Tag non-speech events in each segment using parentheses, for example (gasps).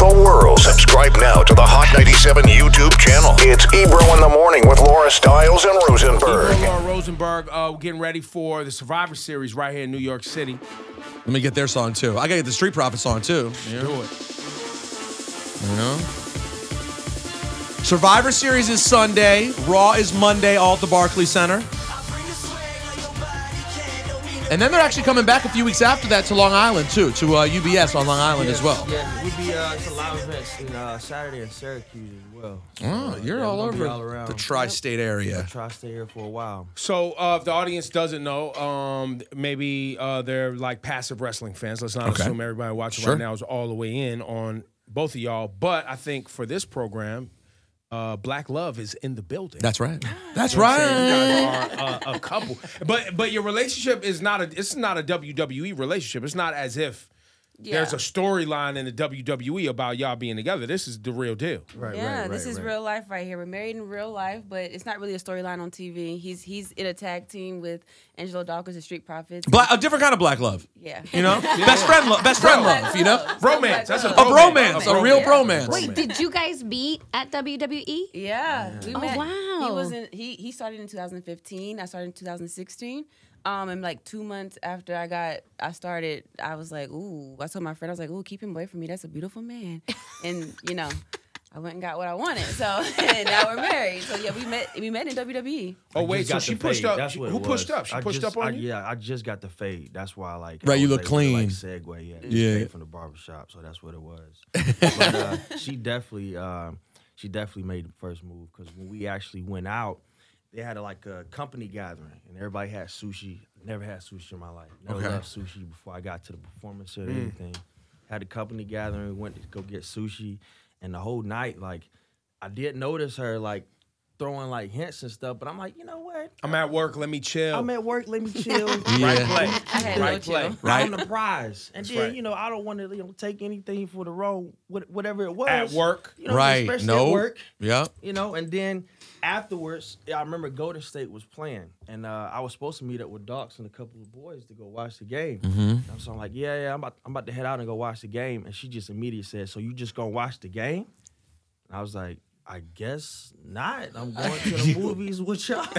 the world. Subscribe now to the Hot 97 YouTube channel. It's Ebro in the morning with Laura Stylez and Rosenberg. Laura Rosenberg, uh, we're getting ready for the Survivor Series right here in New York City. Let me get their song too. I gotta get the Street Profit song too. Yeah. Do it. You know? Survivor Series is Sunday. Raw is Monday, all at the Barclays Center. And then they're actually coming back a few weeks after that to Long Island too, to uh, UBS on Long Island as well. Yeah, we be uh, it's a live events in uh, Saturday in Syracuse as well. So, Oh, you're yeah, all we're gonna be over all around. the tri-state area. Try to stay here for a while. So, uh, if the audience doesn't know, um, maybe uh, they're like passive wrestling fans. Let's not Okay. assume everybody watching Sure. right now is all the way in on both of y'all. But I think for this program, uh, Black Love is in the building. That's right. (gasps) That's You know what I'm saying? right. You guys are uh, a couple, but but your relationship is not a it's not a WWE relationship. It's not as if there's a storyline in the WWE about y'all being together. This is the real deal. Right, yeah, right, this right, is right. real life right here. We're married in real life, but it's not really a storyline on TV. He's he's in a tag team with Angelo Dawkins and Street Profits. Black, a different kind of black love. yeah. You know, (laughs) best friend, love, best friend love. You know, Romance. That's a a bromance, a real Yeah. bromance. Wait, did you guys meet at WWE? Yeah. We Oh, met, He wow. was in he he started in 2015. I started in 2016. Um, and like two months after I got I started, I was like, ooh, I told my friend, I was like, ooh, keep him away from me. That's a beautiful man. and you know, I went and got what I wanted. So (laughs) and now we're married. So yeah, we met we met in. WWE. Oh wait, so she pushed fade. up. That's she- who it pushed up? She I pushed just- up on I- you. Yeah, I just got the fade. That's why, I like, Right, I you look able to, like, clean. segue, yeah, Yeah. straight from the barbershop. So that's what it was. but uh, (laughs) she definitely, um, she definitely made the first move because when we actually went out, they had a, like a company gathering and everybody had sushi. Never had sushi in my life. Never Okay. loved sushi before I got to the performance or mm. anything. Had a company gathering, went to go get sushi, and the whole night, like, I did notice her like throwing like hints and stuff, but I'm like, you know what? I'm at work. Let me chill. I'm at work. Let me (laughs) chill. right play. I had no right play. chill. Right. I'm the prize, and then right. you know I don't want to you know take anything for the wrong whatever it was At work. You know, Right. Especially No. at work. Yeah. You know, and then afterwards, I remember Golden State was playing, and uh, I was supposed to meet up with Docs and a couple of boys to go watch the game. Mm-hmm. So I'm like, yeah, yeah, I'm about, I'm about to head out and go watch the game, and she just immediately said, "So you just gonna watch the game?" And I was like. I guess not. I'm (laughs) going to the movies with y'all. (laughs)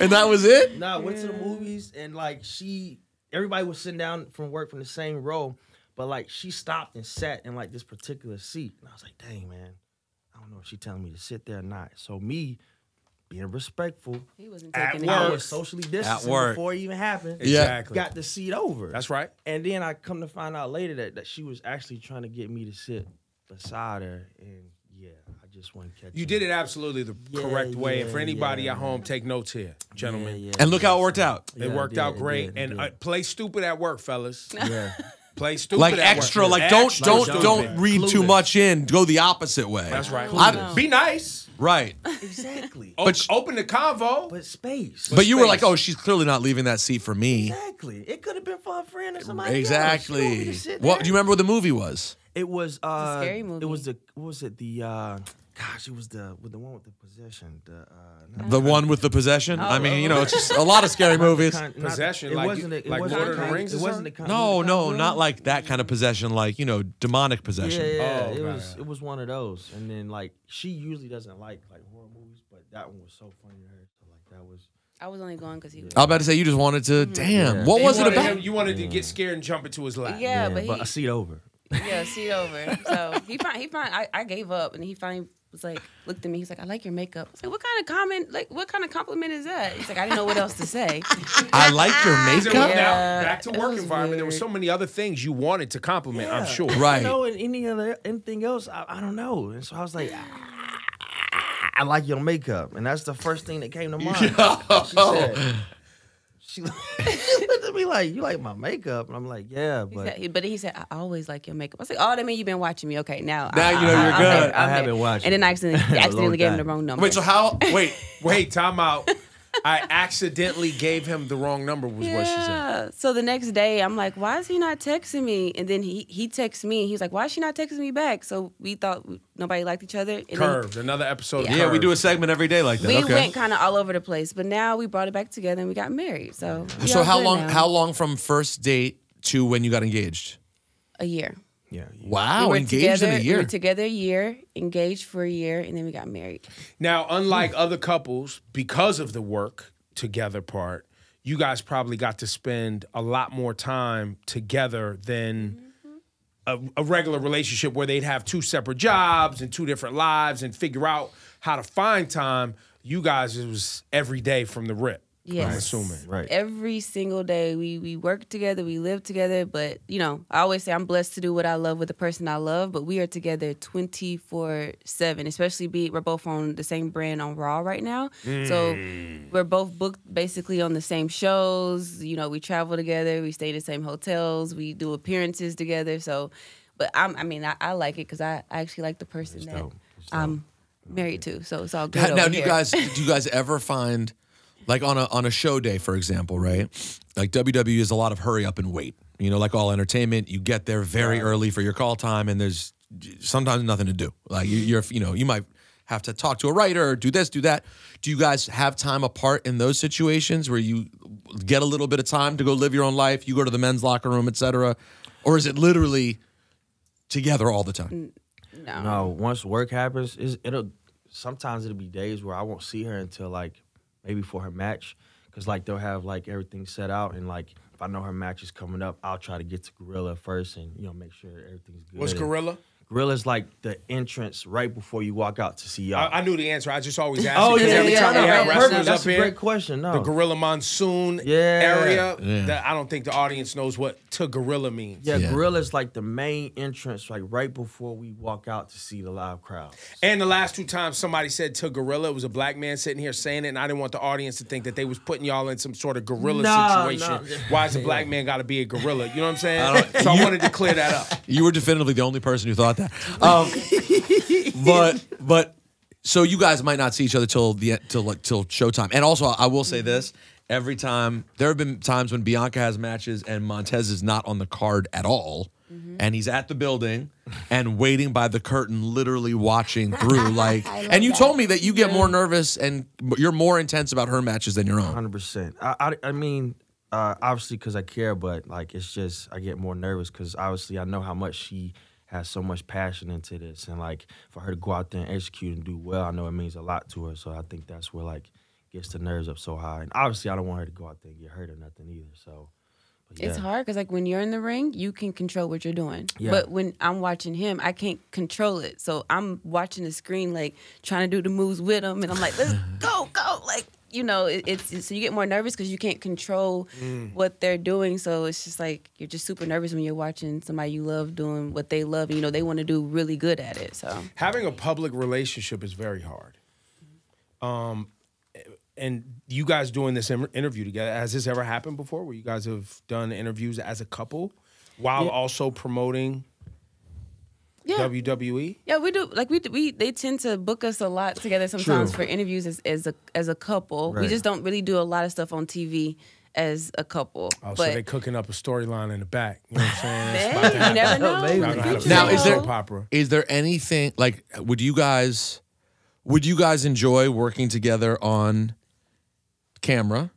And that was it. No, I went to the movies and like she, everybody was sitting down from work from the same row, but like she stopped and sat in like this particular seat, and I was like, dang man, I don't know if she telling me to sit there or not. So me, being respectful, He wasn't At taking I work. it. was socially distancing work. before it even happened. Yeah. Exactly. Got the seat over. That's right. And then I come to find out later that, that she was actually trying to get me to sit beside her, and yeah, I just wasn't catching. You did it absolutely the Yeah, correct way. and for anybody yeah, at home, take notes here, gentlemen. Yeah, yeah, And look how it worked out. It Yeah, worked did, out it great. did, it and uh, play stupid at work, fellas. (laughs) Yeah. Play stupid Like extra, like don't Extra don't stupid. don't read too much in. Go the opposite way. That's right. I- Be nice. right. (laughs) exactly. O- But sh- open the convo. But space. But you were like, oh, she's clearly not leaving that seat for me. Exactly. It could have been for a friend or somebody Exactly. else. You want me to sit What there? do you remember what the movie was? It was uh scary It was the what was it the uh gosh, it was the with the one with the possession. The uh not- The one with the possession? Oh, I mean, you know, it's just a lot of scary (laughs) movies. Con- not- Possession, it like- wasn't a- it like wasn't Lord of the Rings It wasn't a con- No, was no, Conjuring? not like that kind of possession, like, you know, demonic possession. Yeah, yeah, Oh, it okay. was it was one of those. And then like she usually doesn't like like horror movies, but that one was so funny to her. So like that was I was only going because he was. I was about to say you just wanted to. Damn, Yeah. what You was it about? him- you wanted to get scared and jump into his lap. Yeah, but but he a seat over. Yeah seat over. So (laughs) he fin- he fin- I, I gave up and he finally was like looked at me. He's like, I like your makeup. I was like, what kind of comment? Like, what kind of compliment is that? He's like, I didn't know what else to say. (laughs) I like your There was- (laughs) makeup. Now, Yeah, back to work was environment. There were so many other things you wanted to compliment. I'm sure. Right. You know, and any other anything else, I, I don't know. And so I was like, ah, I like your makeup, and that's the first thing that came to mind. She said, she, she at me like, "You like my makeup?" And I'm like, "Yeah, He but said, he- but he said, I always like your makeup. I was like, oh, that mean you've been watching me. Okay, now. Now I, you know you're I'm good. there, I I'm there. haven't watched And then. I accidentally, (laughs) accidentally gave him the wrong number. Wait, so how? Wait, Wait, time out. (laughs) I accidentally gave him the wrong number. Was what she said. Yeah. So the next day, I'm like, why is he not texting me? And then he he texts me. He's like, why is she not texting me back? So we thought nobody liked each other. And then Curved. Another episode. Yeah. Of yeah, we do a segment every day like that. We okay. went kind of all over the place, but now we brought it back together and we got married. So so how long? now. How long from first date to when you got engaged? a year. Yeah. yeah. Wow, we were engaged together, in a We year. were together a year, engaged for a year, and then we got married. Now, unlike other couples, because of the work together part, you guys probably got to spend a lot more time together than a, a regular relationship where they'd have two separate jobs and two different lives and figure out how to find time. You guys, it was every day from the rip. I'm Yes. assuming. Right. Every single day, we we work together, we live together. But you know, I always say I'm blessed to do what I love with the person I love. But we are together 24 seven. Especially be we're both on the same brand on Raw right now, so mm. we're both booked basically on the same shows. You know, we travel together, we stay in the same hotels, we do appearances together. So, but I'm I mean I, I like it because I, I actually like the person that dope. I'm married to. So it's all good. now, over do you guys do you guys ever find like on a on a show day, for example, right? Like WWE is a lot of hurry up and wait. You know, like all entertainment, you get there very early for your call time, and there's sometimes nothing to do. Like you, you're, you know, you might have to talk to a writer, or do this, do that. Do you guys have time apart in those situations where you get a little bit of time to go live your own life? You go to the men's locker room, etc., or is it literally together all the time? no. No, once work happens, it'll sometimes it'll be days where I won't see her until like maybe for her match, because like they'll have like everything set out and like if I know her match is coming up, I'll try to get to Gorilla first and you know make sure everything's good. What's And Gorilla? Gorilla's like the entrance right before you walk out to see y'all. I, I knew the answer. I just always (laughs) ask. oh it 'cause yeah, every yeah, time no, we have no, wrestlers. That's up a here, great question. No, the Gorilla Monsoon Yeah. area. Yeah. That I don't think the audience knows what to Gorilla means. yeah, Yeah. Gorilla's like the main entrance, like right before we walk out to see the live crowd. And the last two times somebody said to Gorilla, it was a black man sitting here saying it, and I didn't want the audience to think that they was putting y'all in some sort of gorilla No, situation. no. Why is a black man got to be a gorilla? You know what I'm saying? so I wanted to clear that up. (laughs) You were definitively the only person who thought that. Um, (laughs) but but so you guys might not see each other till the till like till showtime. And also, I will say this: every time there have been times when Bianca has matches and Montez is not on the card at all. And he's at the building (laughs) and waiting by the curtain, literally watching through. (laughs) Like, and you that. told me that you get more nervous and you're more intense about her matches than your own. Hundred percent. I, I I mean, uh, obviously because I care, but like it's just I get more nervous because obviously I know how much she has so much passion into this, and like for her to go out there and execute and do well, I know it means a lot to her. So I think that's where like gets the nerves up so high. And obviously I don't want her to go out there and get hurt or nothing either. So but It's hard because like when you're in the ring, you can control what you're doing. Yeah. But when I'm watching him, I can't control it. So I'm watching the screen, like trying to do the moves with him, and I'm like, let's (laughs) go, go, like you know, it, it's so you get more nervous because you can't control what they're doing. So it's just like you're just super nervous when you're watching somebody you love doing what they love, and you know they want to do really good at it. So Having a public relationship is very hard. Um, and you guys doing this interview together, has this ever happened before where you guys have done interviews as a couple while also promoting yeah. WWE? Yeah, we do. Like we we they tend to book us a lot together sometimes True. for interviews as, as a as a couple. We just don't really do a lot of stuff on TV as a couple. Oh, so but they cooking up a storyline in the back. You know what I'm saying? (laughs) It's Hey, you never know. Maybe. Y'all gonna have a Now, big is there- opera. Is there anything like would you guys would you guys enjoy working together on camera?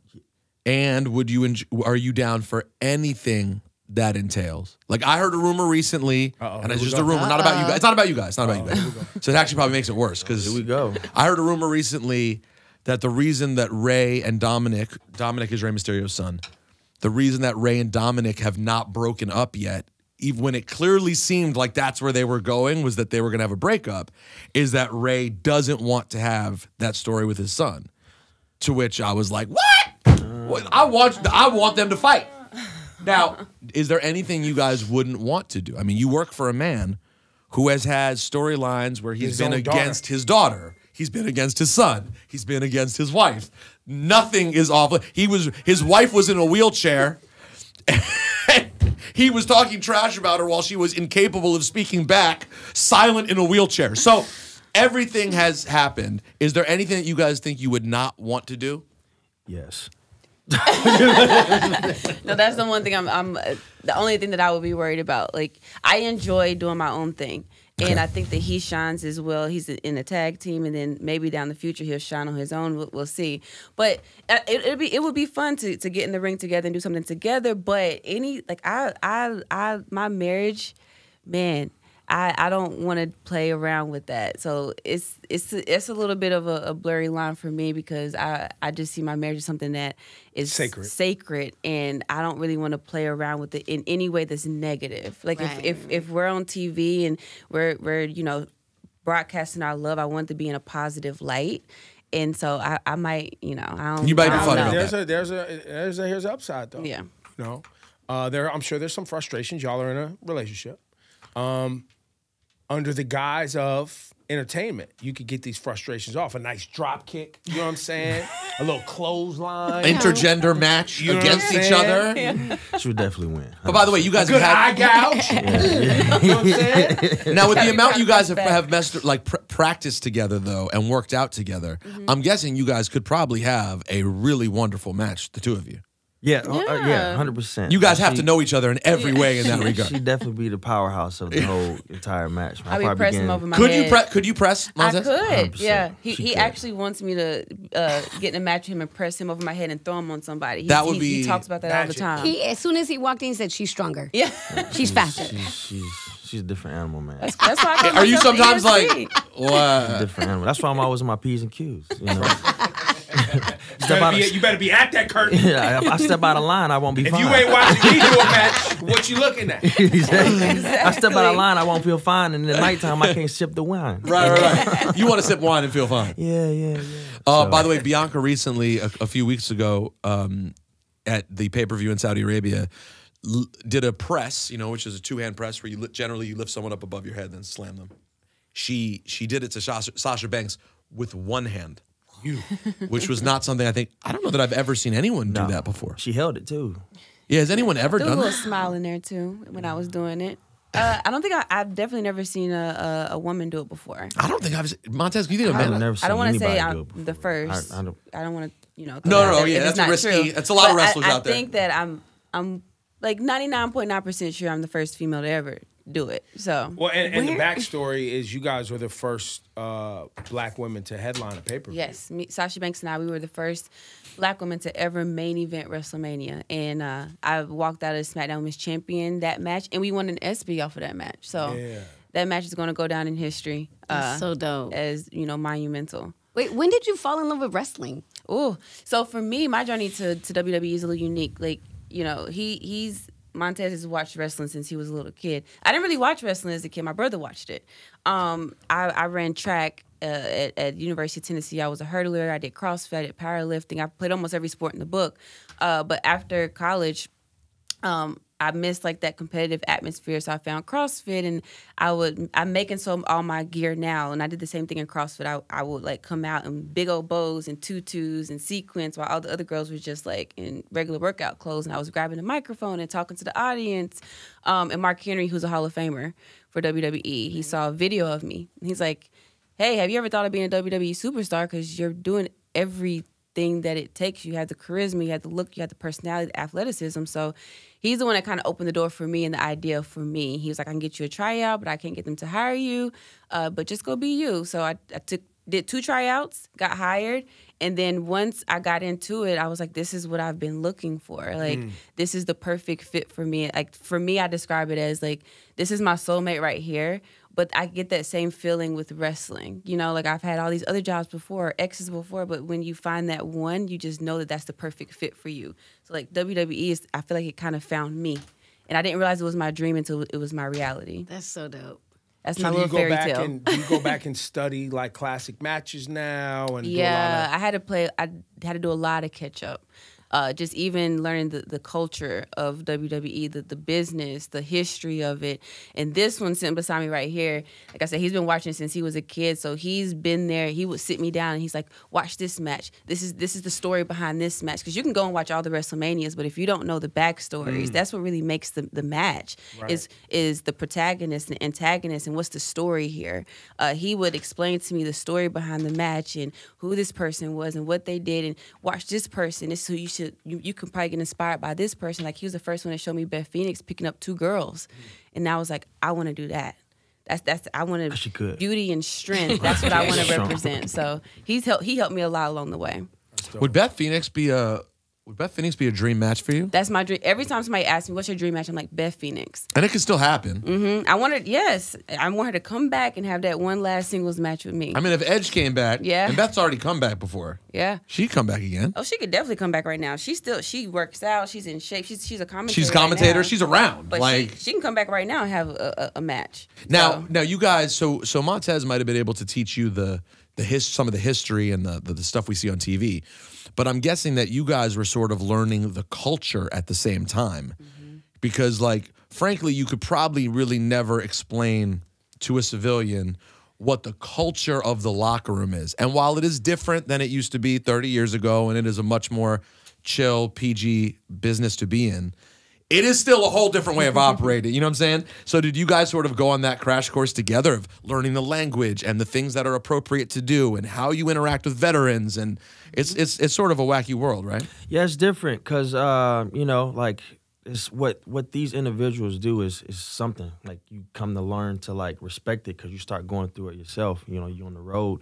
And would you enjoy, are you down for anything that entails? Like I heard a rumor recently, Uh-oh, and it's here we just a go. rumor, not about you guys. It's not about you guys. It's not about you guys. So it actually probably makes it worse because Here we go. I heard a rumor recently that the reason that Rey and Dominic, Dominic is Rey Mysterio's son, the reason that Rey and Dominic have not broken up yet, even when it clearly seemed like that's where they were going, was that they were going to have a breakup, is that Rey doesn't want to have that story with his son. To which I was like, what? What? I want, I want them to fight. Now, is there anything you guys wouldn't want to do? I mean, you work for a man who has had storylines where he's His been own daughter. against his daughter. He's been against his son. He's been against his wife. Nothing is off. He was his wife was in a wheelchair. (laughs) he was talking trash about her while she was incapable of speaking back, silent in a wheelchair. So everything has happened. Is there anything that you guys think you would not want to do? Yes. No, that's the one thing I'm. I'm uh, the only thing that I would be worried about. Like I enjoy doing my own thing, and I think that he shines as well. He's in a tag team, and then maybe down the future he'll shine on his own. We'll, we'll see. But uh, it it'd be it would be fun to to get in the ring together and do something together. But any like I I I my marriage, man. I, I don't want to play around with that. So it's it's it's a little bit of a, a blurry line for me because I, I just see my marriage as something that is Sacred. sacred and I don't really want to play around with it in any way that's negative. Like Right. if, if if we're on TV and we're we're you know broadcasting our love, I want it to be in a positive light. And so I, I might, you know, I don't You might be I funny there's that. a there's a there's a here's the upside though. Yeah. You know, uh, there I'm sure there's some frustrations. Y'all are in a relationship. Um, under the guise of entertainment, you could get these frustrations off. A nice drop kick. You know what I'm saying? a little clothesline. (laughs) Intergender match You know against each saying? other. She would definitely win. But by the way, you guys Good have eye had gouge. (laughs) you know what I'm saying? now with the amount you guys have, have messed like pr- practiced together though and worked out together. Mm-hmm. I'm guessing you guys could probably have a really wonderful match, the two of you. Yeah, uh, uh, yeah, Yeah. hundred percent. You guys have to know each other in every way in that (laughs) regard. She regard. definitely be the powerhouse of the whole entire match. man. I be pressing getting- over my Could head. you pre- could you press? I could, 100%. yeah. He, She he could. actually wants me to uh, get in a match with him and press him over my head and throw him on somebody. He, That would he, be he talks about that all the time. He, as soon as he walked in, he said she's stronger. yeah, She's faster. She's she's she's a different animal, man. that's why. I Are you sometimes like ESP. what? different animal. That's why I'm always in my p's and q's. You know, (laughs) You better, be, you better be at that curtain. (laughs) yeah, if I step out of line, I won't be If fine. you ain't watching me do a match, what you looking at? (laughs) (laughs) I step out of line, I won't feel fine, and in the nighttime, I can't sip the wine. Right, right, right. You want to sip wine and feel fine. Yeah, yeah, yeah. Uh, by the way, Bianca recently, a, a few weeks ago, um, at the pay per view in Saudi Arabia, l- did a press, you know, which is a two hand press where you li- generally you lift someone up above your head, and then slam them. She she did it to Sasha, Sasha Banks with one hand, You. (laughs) which was not something I think I don't know that I've ever seen anyone No. do that before. She held it too. Yeah, has anyone ever Threw a done little that? smile in there too when I was doing it. Uh, I don't think I, I've definitely never seen a, a, a woman do it before. I don't think I've seen, Montez. You think I've I've been? never I don't want to say do I'm it before. the first. I, I don't, I don't want to, you know. No, no, no, yeah, that's a not risky- true. that's a lot of But I- wrestlers I, out there. think that I'm, I'm like 99.9 percent sure I'm the first female to ever do it. So Well, and, and the backstory is you guys were the first uh, black women to headline a paper. yes, me, Sasha Banks and I, we were the first black women to ever main event WrestleMania, and uh, I walked out as SmackDown Women's Champion that match, and we won an ESPY off of that match. So Yeah. that match is going to go down in history. Uh, so dope. as you know, monumental. Wait, when did you fall in love with wrestling? Ooh, so for me, my journey to, to WWE is a little unique. Like, you know, he he's Montez has watched wrestling since he was a little kid. I didn't really watch wrestling as a kid. My brother watched it. Um, I, I ran track uh, at, at University of Tennessee. I was a hurdler. I did CrossFit, I did powerlifting. I played almost every sport in the book. Uh, but after college, um, I missed like that competitive atmosphere, so I found CrossFit, and I would I'm making some all my gear now, and I did the same thing in CrossFit. I I would like come out in big old bows and tutus and sequins, while all the other girls were just like in regular workout clothes, and I was grabbing the microphone and talking to the audience. Um, and Mark Henry, who's a Hall of Famer for WWE, he saw a video of me. And he's like, "Hey, have you ever thought of being a WWE superstar? Because you're doing every." Thing that it takes. You have the charisma, you have the look, you have the personality, the athleticism. So he's the one that kind of opened the door for me and the idea for me. He was like, I can get you a tryout, but I can't get them to hire you. Uh, but just go be you. So I, I took did two tryouts, got hired, and then once I got into it, I was like, this is what I've been looking for. Like this is the perfect fit for me. Like for me, I describe it as like this is my soulmate right here. But I get that same feeling with wrestling. You know, like I've had all these other jobs before, exes before, but when you find that one, you just know that that's the perfect fit for you. So like WWE is, I feel like it kind of found me, and I didn't realize it was my dream until it was my reality. That's so dope. That's So my do little fairy tale. and do you go back (laughs) and study like classic matches now and yeah, do I had to play. I had to do a lot of catch up. Uh, just even learning the, the culture of WWE, the, the business, the history of it. And this one sitting beside me right here, like I said, he's been watching since he was a kid. So he's been there. He would sit me down and he's like, watch this match. This is this is the story behind this match. Because you can go and watch all the WrestleManias, but if you don't know the backstories, that's what really makes the, the match is is the protagonist and antagonist and what's the story here. Uh, he would explain to me the story behind the match and who this person was and what they did and watch this person. This is who you should you, you can probably get inspired by this person. Like he was the first one to show me Beth Phoenix picking up two girls, and I was like, I want to do that. That's that's I want she to could. beauty and strength. That's what I want to represent. So he's helped he helped me a lot along the way. Would Beth Phoenix be a would Beth Phoenix be a dream match for you? That's my dream. Every time somebody asks me, "What's your dream match?" I'm like, "Beth Phoenix." And it could still happen. Mm -hmm. I wanted, yes, I want her to come back and have that one last singles match with me. I mean, if Edge came back, Yeah. and Beth's already come back before, yeah. she'd come back again. Oh, she could definitely come back right now. She still she works out. She's in shape. She's she's a commentator. She's a right commentator. now. She's around. But like she, she can come back right now and have a, a, a match. Now, So, now you guys, so so Montez might have been able to teach you the the his some of the history and the, the the stuff we see on TV, but I'm guessing that you guys were sort of learning the culture at the same time, mm-hmm. because like frankly, you could probably really never explain to a civilian what the culture of the locker room is. And while it is different than it used to be 30 years ago, and it is a much more chill PG business to be in it is still a whole different way of operating. You know what I'm saying? So did you guys sort of go on that crash course together of learning the language and the things that are appropriate to do and how you interact with veterans and it's it's it's sort of a wacky world, right? Yeah, it's different because uh, you know, like it's what what these individuals do is is something like you come to learn to like respect it because you start going through it yourself. You know, you're on the road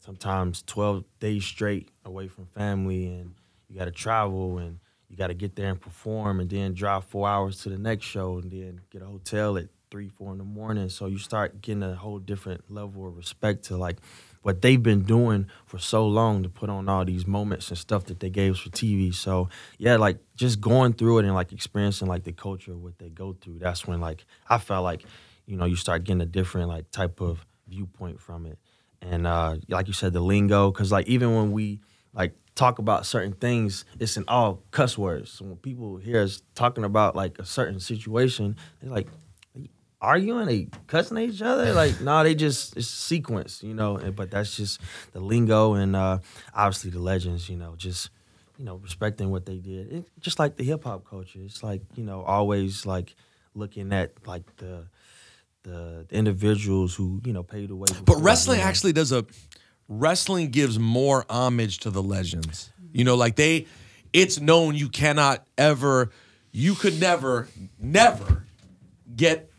sometimes 12 days straight away from family, and you got to travel and you got to get there and perform, and then drive four hours to the next show, and then get a hotel at three, four in the morning. So you start getting a whole different level of respect to like what they've been doing for so long to put on all these moments and stuff that they gave us for TV. So yeah, like just going through it and like experiencing like the culture what they go through. That's when like I felt like, you know, you start getting a different like type of viewpoint from it. And uh like you said, the lingo, because like even when we like talk about certain things, it's in all cuss words. So when people hear us talking about like a certain situation, they're like, arguing, they cussing at each other. (laughs) Like, no, they just it's sequence, you know. And, but that's just the lingo and uh, obviously the legends, you know, just you know respecting what they did. It, just like the hip hop culture, it's like you know always like looking at like the the, the individuals who you know paved the way. But wrestling actually does a wrestling gives more homage to the legends. You know, like they it's known you cannot ever you could never never get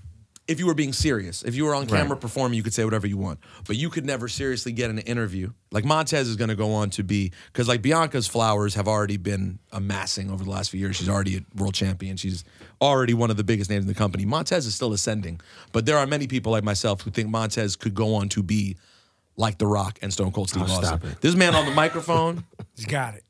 if you were being serious. If you were on camera Right. performing, you could say whatever you want. But you could never seriously get an interview. Like Montez is going to go on to be cuz like Bianca's flowers have already been amassing over the last few years. She's already a world champion. She's already one of the biggest names in the company. Montez is still ascending. But there are many people like myself who think Montez could go on to be like The Rock and Stone Cold Steve Oh, Austin. stop it. This man on the microphone. (laughs) He's got it.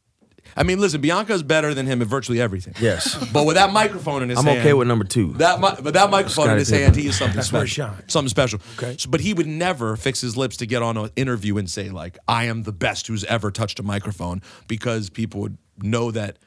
I mean, listen, Bianca's better than him at virtually everything. Yes. But with that microphone in his hand. I'm okay with number two. that mi- but that microphone in his hand, he is something That's special. shines. Something special. Okay. So- but he would never fix his lips to get on an interview and say like, "I am the best who's ever touched a microphone," because people would know that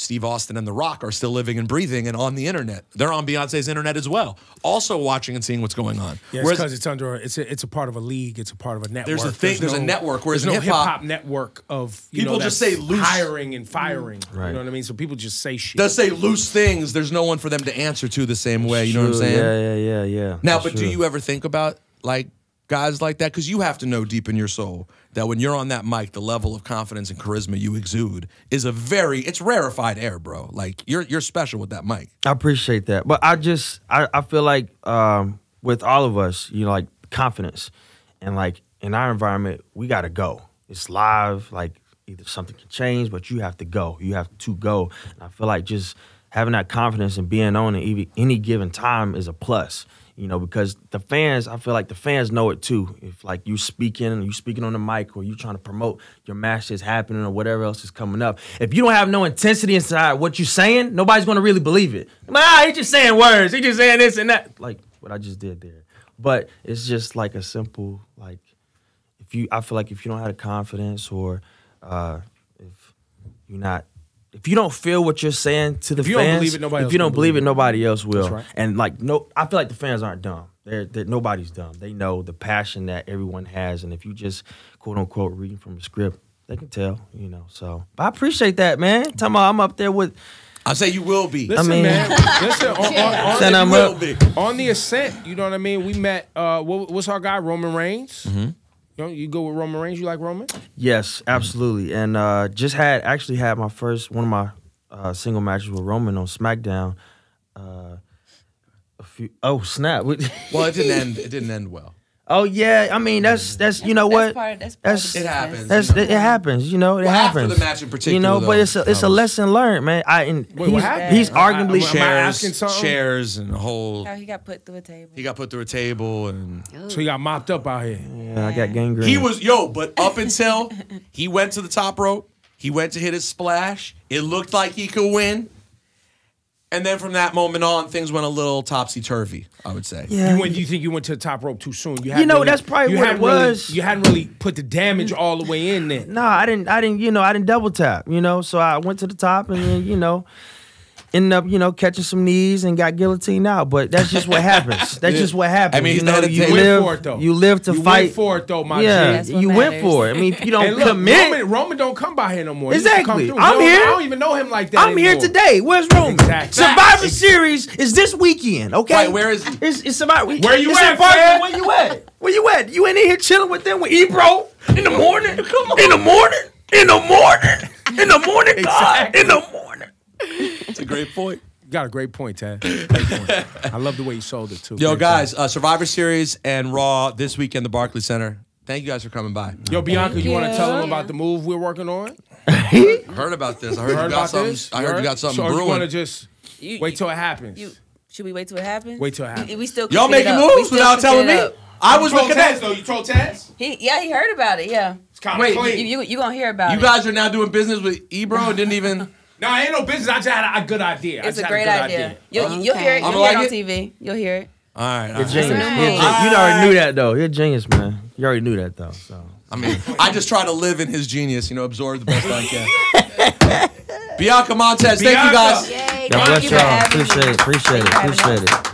Steve Austin and The Rock are still living and breathing and on the internet. They're on Beyonce's internet as well, also watching and seeing what's going on. Yeah, because it's under it's a, it's a part of a league. It's a part of a network. There's a thing- there's a network, whereas there's no hip-hop- hip hop network of you People know, just say loose- hiring and firing. Right. You know what I mean? So people just say shit. does say loose things. There's no one for them to answer to the same way. You know what I'm saying? Yeah, yeah, yeah, yeah. Now, For but do you ever think about like guys like that? Because you have to know deep in your soul that when you're on that mic, the level of confidence and charisma you exude is a very it's rarefied air, bro. Like you're you're special with that mic. I appreciate that, but I just I, I feel like um, with all of us, you know, like confidence, and like in our environment, we got to go. It's live. Like either something can change, but you have to go. You have to go. And I feel like just having that confidence and being on any, any given time is a plus. You know, because the fans, I feel like the fans know it too. If like you speaking, you speaking on the mic, or you trying to promote your match that's happening, or whatever else is coming up. If you don't have no intensity inside what you're saying, nobody's gonna really believe it. Ah, he just saying words. He just saying this and that, like what I just did there. But it's just like a simple like if you I feel like if you don't have the confidence or uh if you're not if you don't feel what you're saying to the If you don't fans, believe it, nobody if else you don't believe believe it, it. nobody else will. That's right. And like no, I feel like the fans aren't dumb. They're, they're nobody's dumb. They know the passion that everyone has, and if you just quote unquote reading from a script, they can tell. You know. So, but I appreciate that, man. Talking about I'm up there with I say you will be. Listen, mean- man. Listen, on, on, on, the, them will up. be. on the ascent, you know what I mean? We met, uh, what, what's our guy, Roman Reigns? Mm-hmm. You, know, you go with Roman Reigns. You like Roman? Yes, absolutely. And uh, just had actually had my first one of my uh, single matches with Roman on SmackDown. Uh, a few. Oh snap! Well, it didn't (laughs) end. It didn't end well. Oh yeah. I mean, that's that's you know That's what. part. That's part That's- of It the happens. business. That's it happens, you know. It Well, after happens. the match in particular, you know. though, but it's a it's a lesson learned, man. I and Wait, he's, he's Am I- arguably am I asking Chairs, and a whole. How he got put through a table. He got put through a table, and So he got mopped up out here. yeah, I got gangrene. he was yo. But up until he went to the top rope, he went to hit his splash. It looked like he could win, and then from that moment on, things went a little topsy turvy. I would say. yeah. You went? You think you went to the top rope too soon? You, hadn't know, really- that's probably you what it hadn't really- was. you hadn't really put the damage all the way in there. No, I didn't. I didn't. You know, I didn't double tap. You know, so I went to the top and then you know, ended up you know catching some knees and got guillotined out. But that's just what happens. That's just what happens. I mean, you know, you the table. You went live. for it though. You live to you fight. Went for it though, my yeah, G. That's what you went for it. I mean, if you don't (laughs) look, commit, Roman, Roman don't come by here no more. He used to come Exactly. through. I'm here. I don't even know him like that. I'm here today. Where's Roman? Exactly. Survivor Facts. Series is this weekend. Okay, Right, where is he? It's, it's Survivor. Where you it's at, in Where you at? Where you at? You ain't in here chilling with them with Ebro in the morning. Come on. In the morning. In the morning. In the morning. God. In the morning. It's a great point. You (laughs) got a great point, Tad. Great point. I love the way you sold it too. Yo, Great guys, uh, Survivor Series and Raw this weekend, the Barclays Center. Thank you guys for coming by. Yo, Bianca, Thank you want to tell them about the move we're working on? I (laughs) heard about this. I heard, Heard you got about something. this? I heard you got something so you want to just You- wait till it happens? You should we wait till it happens? Wait till it happens. We, we still Y'all making moves without telling me. up. I was with Troll Connect. Taz, though. You troll Taz? He, yeah, he heard about it. Yeah. It's kind of Wait, clean. You, you you gonna hear about You it? You guys are now doing business with Ebro and didn't even. No, I ain't no business. I just had a, a good idea. I It's just a had great good idea. You'll, you'll hear it. You'll hear like it on TV. You'll hear it. All right. all You're right. genius. That's You're a right. You already knew that though. You're a genius, man. You already knew that though. So I mean, I just try to live in his genius, you know, absorb the best I can. (laughs) Bianca Montez, thank you guys. Yay. God Thank bless you y'all. Appreciate it. Appreciate it. you for having Appreciate it.